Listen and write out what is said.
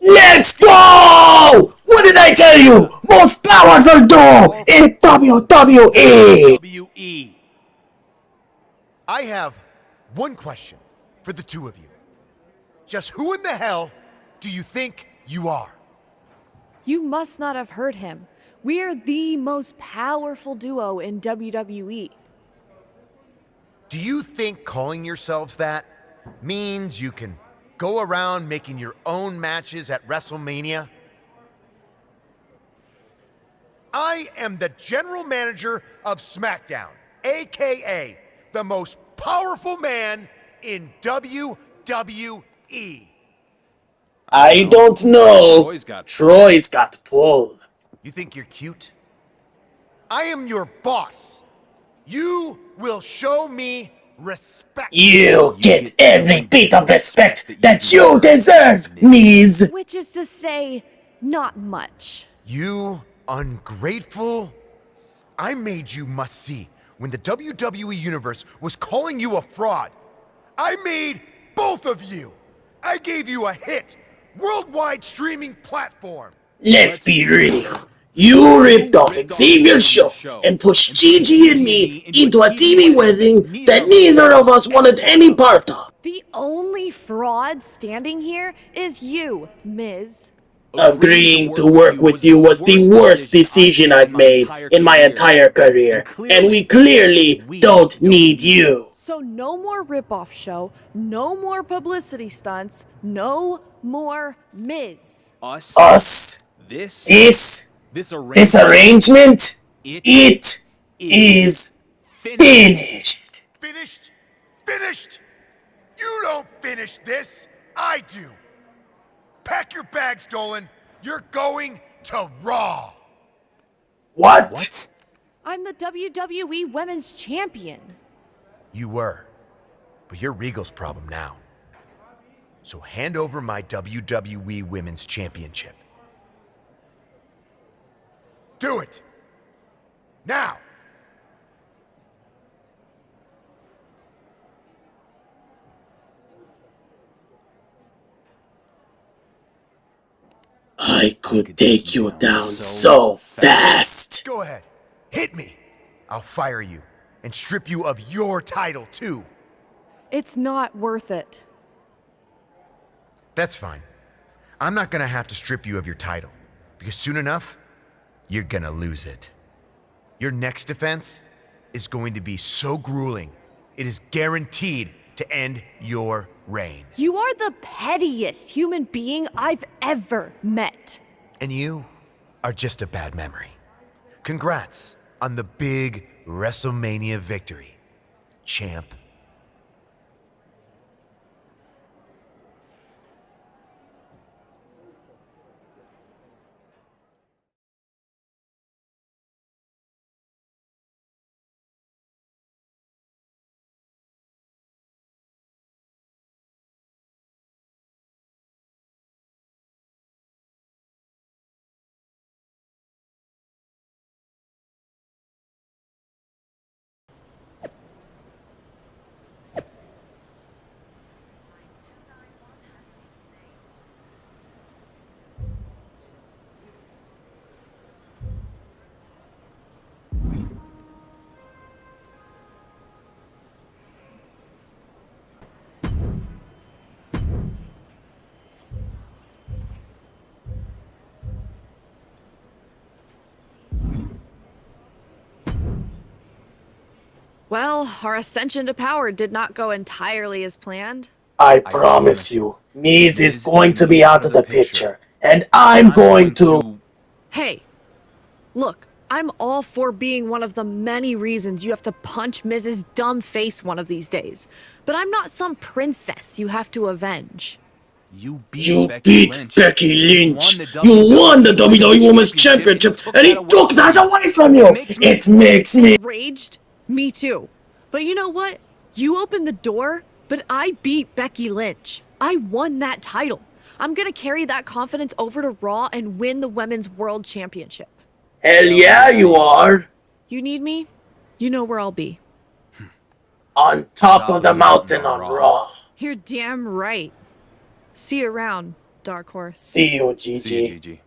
Let's go! What did I tell you? Most powerful duo in WWE! WWE. I have one question for the two of you. Just who in the hell do you think you are? You must not have heard him. We're the most powerful duo in. WWE. Do you think calling yourselves that means you can go around making your own matches at WrestleMania? I am the general manager of SmackDown, aka the most powerful man in WWE. I don't know. Troy's got- Troy's got pulled. You think you're cute? I am your boss. You will show me respect. You get every bit of respect that you deserve, Miz. Which is to say, not much. You ungrateful. I made you must see when the WWE Universe was calling you a fraud. I made both of you. I gave you a hit, worldwide streaming platform. Let's be real. You ripped off Xavier's show and pushed Gigi and me into a TV wedding that neither of us wanted any part of. The only fraud standing here is you, Miz. Agreeing to work with you was the worst decision I've made in my entire career, and we clearly don't need you. So no more ripoff show, no more publicity stunts, no more Miz. Us. Us, This. this, This arrangement. this arrangement, It it is finished. finished. Finished? Finished? You don't finish this. I do. Pack your bags, Dolin. You're going to Raw. What? What? I'm the WWE Women's Champion. You were. But you're Regal's problem now. So hand over my WWE Women's Championship. Do it! Now! I could take you down so fast. Go ahead. Hit me. I'll fire you and strip you of your title, too. It's not worth it. That's fine. I'm not gonna have to strip you of your title, because soon enough, you're gonna lose it. Your next defense is going to be so grueling, it is guaranteed to end your reign. You are the pettiest human being I've ever met. And you are just a bad memory. Congrats on the big WrestleMania victory, champ. Well, our ascension to power did not go entirely as planned. I promise you, Miz is going to be out of the picture, and I'm going to. Hey, look, I'm all for being one of the many reasons you have to punch Mrs. Dumb Face one of these days. But I'm not some princess you have to avenge. You beat You Becky beat Lynch. Becky Lynch. You won the WWE WWE Women's Championship, and he took that away from you. It makes me. Raged? Me too. But you know what? You opened the door, but I beat Becky Lynch. I won that title. I'm gonna carry that confidence over to Raw and win the Women's World Championship. Hell yeah, you are. You need me? You know where I'll be. On top of the mountain on Raw. You're damn right. See you around, Dark Horse. See you, See you, Gigi. Gigi.